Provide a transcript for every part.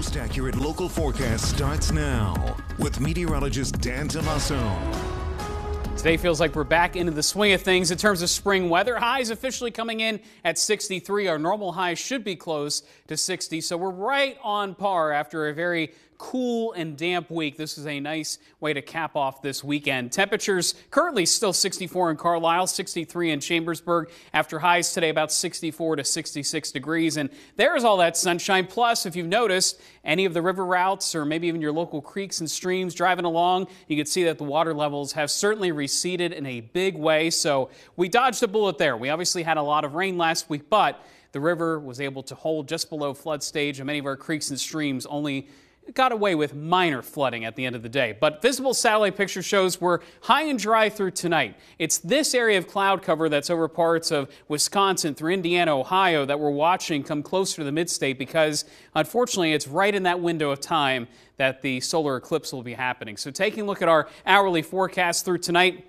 most accurate local forecast starts now with meteorologist Dan Tomaso. Today feels like we're back into the swing of things in terms of spring weather. Highs officially coming in at 63. Our normal high should be close to 60, so we're right on par after a very cool and damp week. This is a nice way to cap off this weekend. Temperatures currently still 64 in Carlisle, 63 in Chambersburg, after highs today about 64 to 66 degrees. And there's all that sunshine. Plus, if you've noticed any of the river routes or maybe even your local creeks and streams driving along, you can see that the water levels have certainly receded in a big way. So we dodged a bullet there. We obviously had a lot of rain last week, but the river was able to hold just below flood stage, and many of our creeks and streams only got away with minor flooding at the end of the day. But visible satellite picture shows we're high and dry through tonight. It's this area of cloud cover that's over parts of Wisconsin through Indiana, Ohio that we're watching come closer to the midstate because unfortunately it's right in that window of time that the solar eclipse will be happening. So taking a look at our hourly forecast through tonight,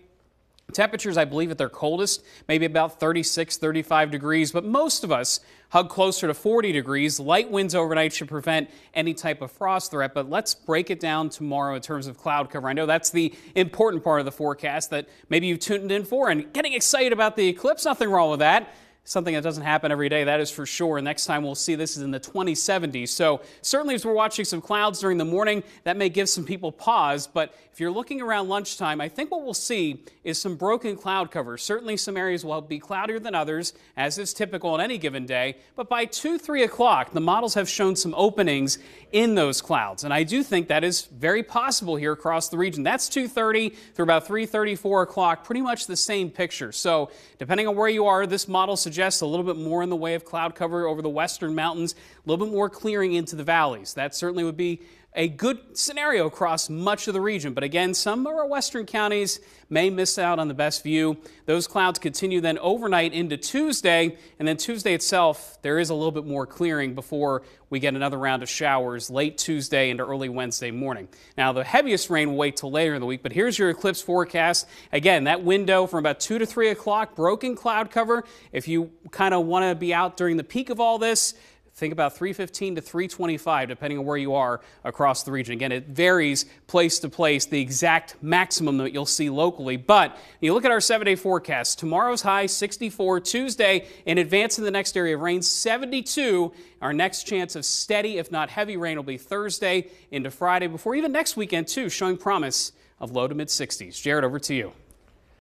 Temperatures, I believe, at their coldest, maybe about 36, 35 degrees, but most of us hug closer to 40 degrees. Light winds overnight should prevent any type of frost threat, but let's break it down tomorrow in terms of cloud cover. I know that's the important part of the forecast that maybe you've tuned in for and getting excited about the eclipse. Nothing wrong with that something that doesn't happen every day, that is for sure. Next time we'll see this is in the 2070s. So certainly as we're watching some clouds during the morning, that may give some people pause. But if you're looking around lunchtime, I think what we'll see is some broken cloud cover. Certainly some areas will be cloudier than others, as is typical on any given day. But by 2, 3 o'clock, the models have shown some openings in those clouds. And I do think that is very possible here across the region. That's 2.30 through about 3.30, 4 o'clock, pretty much the same picture. So depending on where you are, this model suggests a little bit more in the way of cloud cover over the western mountains, a little bit more clearing into the valleys. That certainly would be a good scenario across much of the region. But again, some of our western counties may miss out on the best view. Those clouds continue then overnight into Tuesday, and then Tuesday itself, there is a little bit more clearing before we get another round of showers late Tuesday into early Wednesday morning. Now, the heaviest rain will wait till later in the week, but here's your eclipse forecast. Again, that window from about 2 to 3 o'clock, broken cloud cover. If you kind of want to be out during the peak of all this, Think about 315 to 325, depending on where you are across the region. Again, it varies place to place, the exact maximum that you'll see locally. But you look at our seven day forecast. Tomorrow's high 64, Tuesday in advance in the next area of rain 72. Our next chance of steady, if not heavy rain, will be Thursday into Friday, before even next weekend, too, showing promise of low to mid 60s. Jared, over to you.